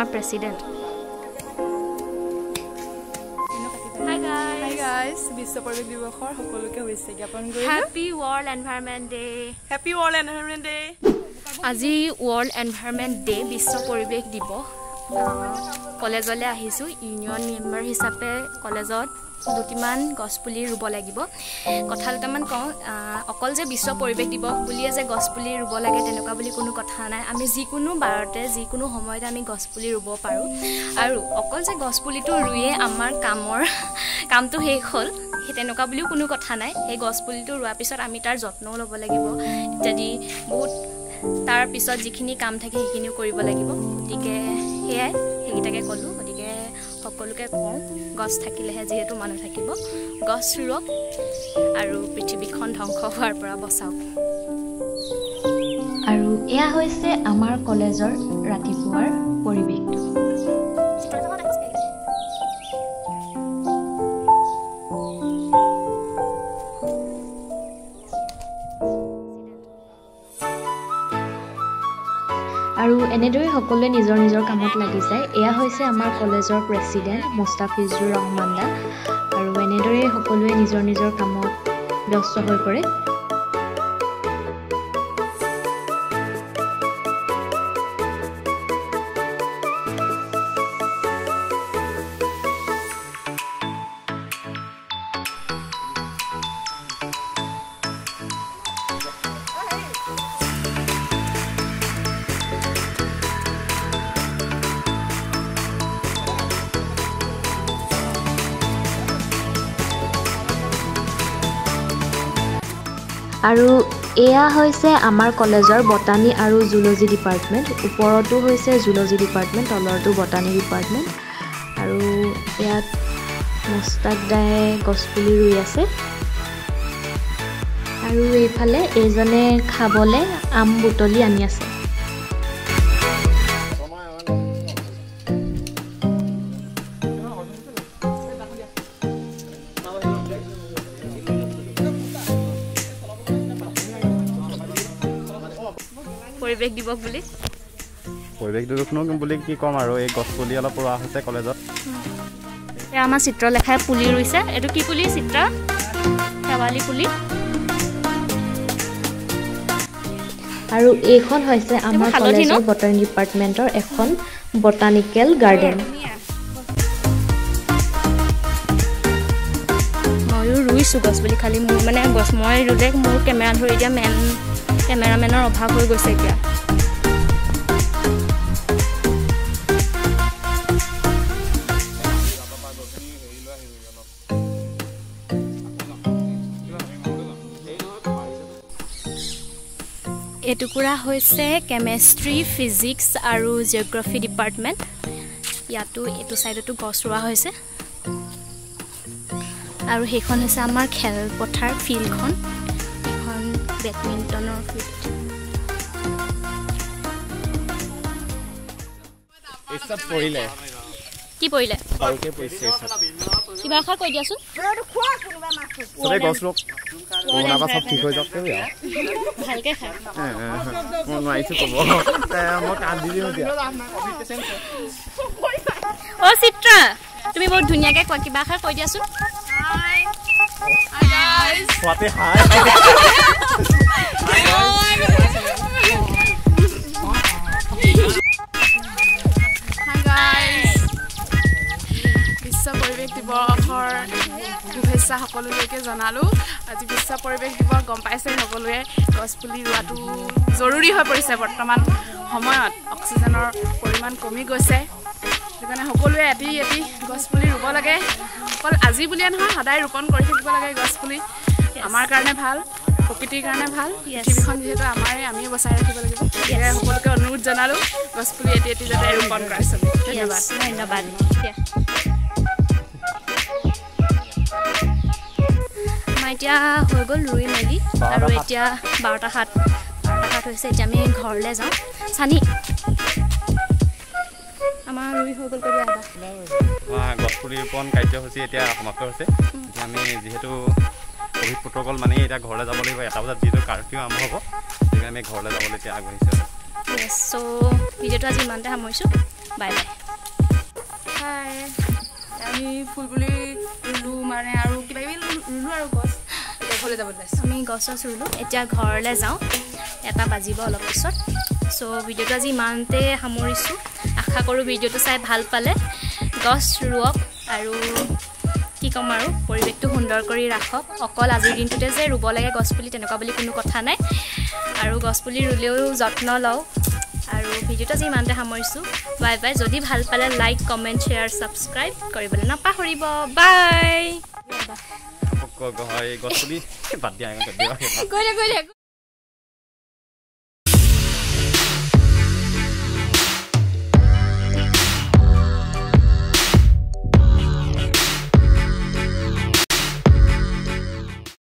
আমাৰ president hi guys বিশ্ব পৰিৱেশ দিৱসৰ সকলোকে শুভেচ্ছা জ্ঞাপন কৰিলোঁ। Happy world environment day happy world environment day আজি ৱৰ্ল্ড এনভাইৰমেণ্ট ডে বিশ্ব পৰিৱেশ দিৱস। কলেজলৈ আহিছোঁ। ইউনিয়ন মেম্বাৰ হিচাপে কলেজত দুটিমান গছপুলি ৰুব লাগিব। কথা দুটামান কওঁ অকল যে বিশ্ব পৰিৱেশ দিৱস বুলিয়ে যে গছপুলি ৰুব লাগে তেনেকুৱা বুলি কোনো কথা নাই। আমি যিকোনো বাৰতে যিকোনো সময়তে আমি গছপুলি ৰুব পাৰোঁ। আৰু অকল যে গছপুলিটো ৰুয়ে আমাৰ কামৰ কামটো শেষ হ'ল সেই তেনেকুৱা বুলিও কোনো কথা নাই। সেই গছপুলিটো ৰোৱাৰ পিছত আমি তাৰ যত্নও ল'ব লাগিব। ইত্যাদি বহুত তাৰ পিছত যিখিনি কাম থাকে সেইখিনিও কৰিব লাগিব। গতিকে সেয়াই সেইকেইটাকে ক'লোঁ। গতিকে সকলোকে কওঁ গছ থাকিলেহে যিহেতু মানুহ থাকিব গছ ৰুৱক আৰু পৃথিৱীখন ধ্বংস হোৱাৰ পৰা বচাওক। আৰু এয়া হৈছে আমাৰ কলেজৰ ৰাতিপুৱাৰ পৰিৱেশটো আৰু এনেদৰে সকলোৱে নিজৰ নিজৰ কামত লাগি যায়। এয়া হৈছে আমাৰ কলেজৰ প্ৰেছিডেণ্ট মুস্তাফিজুৰ ৰহমান দা। আৰু এনেদৰে সকলোৱে নিজৰ নিজৰ কামত ব্যস্ত হৈ পৰে। আৰু এয়া হৈছে আমাৰ কলেজৰ বটানী আৰু জুলজি ডিপাৰ্টমেণ্ট। ওপৰতো হৈছে জুলজি ডিপাৰ্টমেণ্ট তলৰটো বটানী ডিপাৰ্টমেণ্ট। আৰু ইয়াত মুস্তাক দায়ে গছপুলি ৰুই আছে। আৰু এইফালে এইজনে খাবলৈ আম বুটলি আনি আছে। পৰিৱেশ দিৱস বুলি পৰিৱেশ দিৱসনো বুলি কি ক'ম আৰু এই গছপুলি অলপ ৰোৱা হৈছে কলেজত এয়া আমাৰ চিত্ৰলেখাই পুলি ৰুইছে এইটো কি পুলি চিত্ৰ শেৱালি পুলি আৰু এইখন হৈছে আমাৰ? কলেজৰ বটানী ডিপাৰ্টমেণ্টৰ এখন বটানিকেল গাৰ্ডেন ময়ো ৰুইছোঁ গছ বুলি খালি মোৰ মানে গছ মই ৰুলে মোৰ কেমেৰা ধৰি দিয়া মেন কেমেৰামেনৰ অভাৱ হৈ গৈছে এতিয়া। এটুকুৰা হৈছে কেমেষ্ট্ৰি ফিজিক্স আৰু জিঅ'গ্ৰাফী ডিপাৰ্টমেণ্ট। ইয়াতো এইটো ছাইডতো গছ ৰোৱা হৈছে। আৰু সেইখন হৈছে আমাৰ খেলপথাৰ ফিল্ডখন। বেডমিণ্টনৰ ফিল্ড ইচ্ছাত পৰিলে কি পৰিলে পৰিছে কিবা এষাৰ কৈ দিয়াচোন। চবেই গছ ৰোক কৰোণাৰ পৰা চব ঠিক হৈ যাওক কেবি আৰু। ভালকৈ খায় মই নোৱাৰিছোঁ ক'ব। এ, মই কান্দি দিওঁ এতিয়া অ' চিত্ৰা তুমি বহুত ধুনীয়াকৈ কোৱা। কিবা এষাৰ কৈ দিয়াচোন। বিশ্ব পৰিৱেশ দিৱসৰ শুভেচ্ছা সকলোলৈকে জনালোঁ আজি বিশ্ব পৰিৱেশ দিৱস গম পাইছে সকলোৱে গছপুলি ৰোৱাটো জৰুৰী হৈ পৰিছে বৰ্তমান সময়ত অক্সিজেনৰ পৰিমাণ কমি গৈছে সেইটো কাৰণে সকলোৱে এটি এটি গছপুলি ৰুব লাগে। অকল আজি বুলিয়ে নহয় সদায় ৰোপণ কৰি থাকিব লাগে গছপুলি। আমাৰ কাৰণে ভাল প্ৰকৃতিৰ কাৰণে ভাল. পৃথিৱীখন যিহেতু আমাৰে আমিয়ে বচাই ৰাখিব লাগিব। সেয়ে সকলোকে অনুৰোধ জনালোঁ গছপুলি এটি এটি যাতে ৰোপণ কৰে চবে ধন্যবাদ। ধন্যবাদ। আমাৰ এতিয়া হৈ গ'ল ৰুই মেলি আৰু এতিয়া বাৰটা সাত। বাৰটা সাত হৈছে এতিয়া আমি ঘৰলৈ যাওঁ। চানি আমাৰ ৰুই হৈ গ'ল আমাৰ গছপুলি ৰোপণ কাৰ্যসূচী এতিয়া সমাপ্ত হৈছে। এতিয়া আমি যিহেতু ক'ভিড প্ৰট'কল মানি এতিয়া ঘৰলৈ যাব লাগিব এটা বজাত যিহেতু কাৰ্ফিউ আৰম্ভ হ'ব সেইকাৰণে আমি ঘৰলৈ যাবলৈ এতিয়া আগবাঢ়িছোঁ। চ' ভিডিঅ'টো আজি ইমানতে সামৰিছোঁ। বাই বাই হাই আমি ফুল পুলি ৰুলোঁ মানে আৰু কিবা কিবি ৰুলোঁ আৰু গছ। ঘৰলৈ যাব ওলাইছোঁ আমি গছ চছ ৰুলোঁ এতিয়া ঘৰলৈ যাওঁ। এটা বাজিব অলপ পিছত। চ' ভিডিঅ'টো আজি ইমানতে সামৰিছোঁ। আশা কৰোঁ ভিডিঅ'টো চাই ভাল পালে। গছ ৰুৱক আৰু কি ক'ম আৰু পৰিৱেশটো সুন্দৰ কৰি ৰাখক। অকল আজিৰ দিনটোতে যে ৰুব লাগে গছপুলি তেনেকুৱা বুলি কোনো কথা নাই। আৰু গছপুলি ৰুলেও যত্ন লওঁ। আৰু ভিডিঅ'টো আজি ইমানতে সামৰিছোঁ। বাই বাই যদি ভাল পালে লাইক কমেণ্ট শ্বেয়াৰ ছাবস্ক্ৰাইব কৰিবলৈ নাপাহৰিব। বাই!